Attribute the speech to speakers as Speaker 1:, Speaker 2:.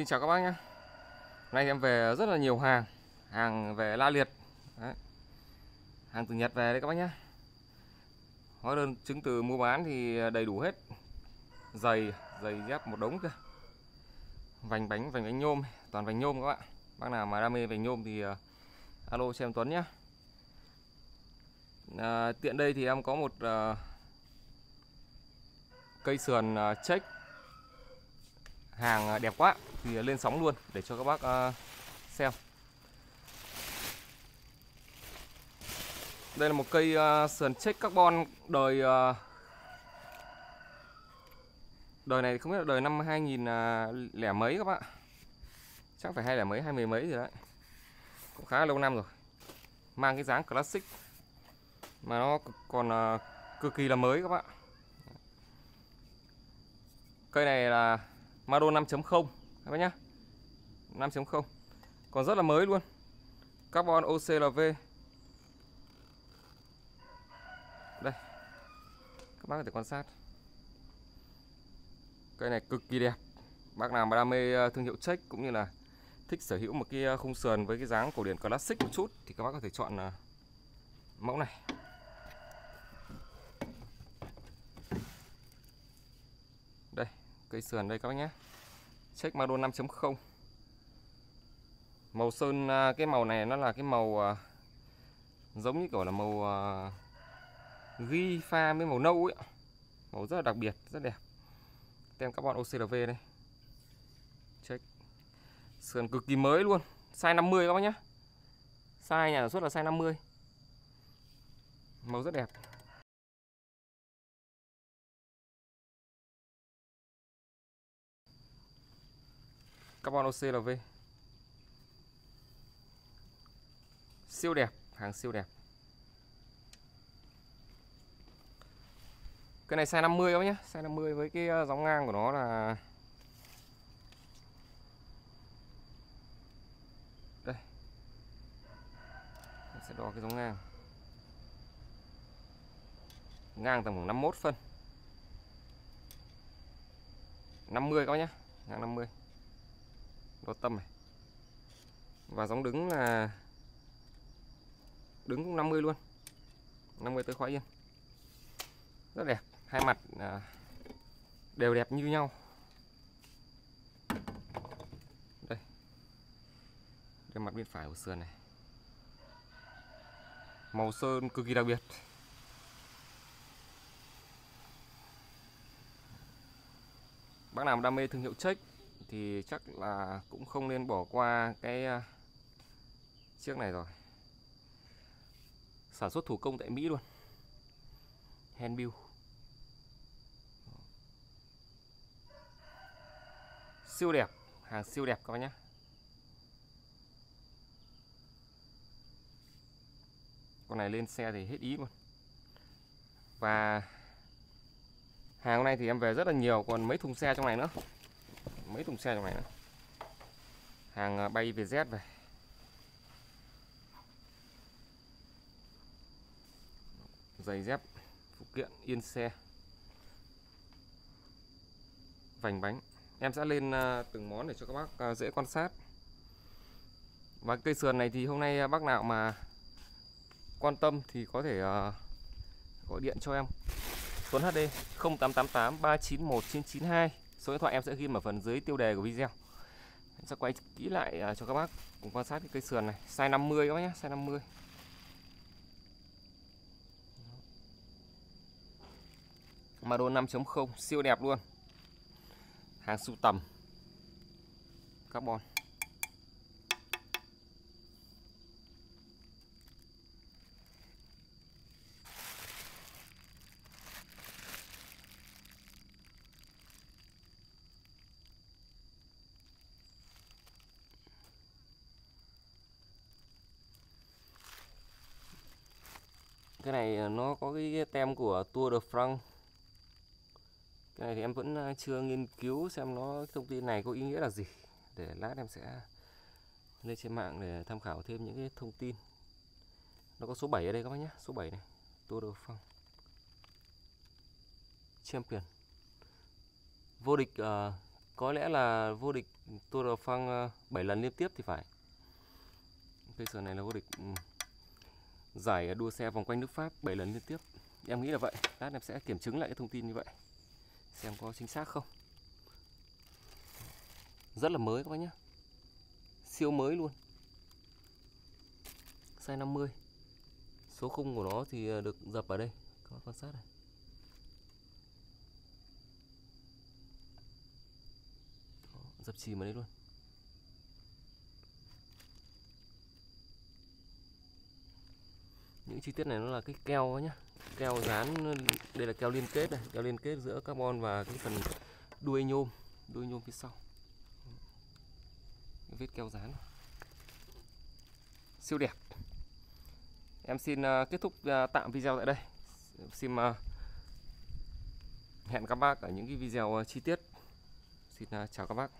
Speaker 1: Xin chào các bác nhé. Hôm nay em về rất là nhiều hàng. Hàng về la liệt. Đấy. Hàng từ Nhật về đấy các bác nhé. Hóa đơn chứng từ mua bán thì đầy đủ hết. Giày, giày dép một đống kìa. Vành bánh, vành bánh nhôm Toàn vành nhôm các bạn. Bác nào mà đam mê vành nhôm thì uh, alo xem Tuấn nhé. Uh, Tiện đây thì em có một uh, Cây sườn ờ, uh, check Hàng à, đẹp quá, thì lên sóng luôn để cho các bác à, xem. Đây là một cây à, sườn check carbon đời đời này không biết là đời năm 2000 lẻ mấy các bạn. Chắc phải hai lẻ mấy, hai mươi mấy rồi đấy. Cũng khá lâu năm rồi. Mang cái dáng classic. Mà nó còn cực kỳ là mới các bạn. Cây này là Mado 5.0 các bác nhá. 5.0 còn rất là mới luôn. Carbon OCLV đây. Các bác có thể quan sát. Cây này cực kỳ đẹp. Bác nào mà đam mê ờ, thương hiệu check cũng như là thích sở hữu một cái ờ, khung sườn với cái dáng cổ điển classic một chút thì các bác có thể chọn ờ, mẫu này đây cây sườn đây các bác nhé. Check Mado 5.0 màu sơn à, cái màu này nó là cái màu à, giống như kiểu là màu à, ghi pha với màu nâu ấy màu rất là đặc biệt, rất đẹp. Tem carbon OCRV đây. Check. Sườn cực kỳ mới luôn. Size 50 các bác nhé. Size nhà sản xuất là size 50 màu rất đẹp. Carbon OCLV siêu đẹp, hàng siêu đẹp. Cái này size 50 các nhé. Size 50 với cái ờ, dòng ngang của nó là đây. Mình sẽ đo cái dòng ngang. Ngang tầm khoảng 51 phân. 50 các nhé. Ngang 50 có tâm này. Và giống đứng là, đứng cũng 50 luôn. 50 tới khóa yên. Rất đẹp, hai mặt à, đều đẹp như nhau. Đây. Đây mặt bên phải của sườn này. Màu sơn cực kỳ đặc biệt. Bác nào đam mê thương hiệu check thì chắc là cũng không nên bỏ qua cái à, chiếc này rồi. Sản xuất thủ công tại Mỹ luôn. Hand build. Siêu đẹp, hàng siêu đẹp các bác nhé. Con này lên xe thì hết ý luôn. Và hàng hôm nay thì em về rất là nhiều, còn mấy thùng xe trong này nữa mấy thùng xe trong này nữa. Hàng à, bay về Z về. Giày dép, phụ kiện, yên xe. Vành bánh. Em sẽ lên à, từng món để cho các bác à, dễ quan sát. Và cây sườn này thì hôm nay bác nào mà quan tâm thì có thể gọi điện cho em. Tuấn HD 0888 391 992 Số điện thoại em sẽ ghi ở phần dưới tiêu đề của video. Em sẽ quay kỹ lại à, cho các bác cùng quan sát cái cây sườn này. Size 50 các bác nhé, size 50 Mado 5.0 siêu đẹp luôn. Hàng sưu tầm. Carbon. Cái này ờ, nó có cái tem của Tour de France. Cái này thì em vẫn ờ, chưa nghiên cứu xem nó thông tin này có ý nghĩa là gì. Để lát em sẽ lên trên mạng để tham khảo thêm những cái thông tin. Nó có số 7 ở đây các bác nhé số 7 này Tour de France. Champion. Vô địch uh, có lẽ là vô địch Tour de France 7 lần liên tiếp thì phải. Cây sườn này là vô địch uh, giải đua xe vòng quanh nước Pháp 7 lần liên tiếp. Em nghĩ là vậy. Lát em sẽ kiểm chứng lại cái thông tin như vậy. Xem có chính xác không. Rất là mới các bác nhé siêu mới luôn. Size 50 số khung của nó thì à, được dập ở đây. Các bác quan sát này. Đó, dập chìm ở đây luôn. Những chi tiết này nó là cái keo nhá. Keo dán, đây là keo liên kết này, keo liên kết giữa carbon và cái phần đuôi nhôm đuôi nhôm phía sau. Cái vết keo dán. Siêu đẹp. Em xin à, kết thúc à, tạm video tại đây. Xin à, hẹn các bác ở những cái video chi tiết. Xin chào các bác.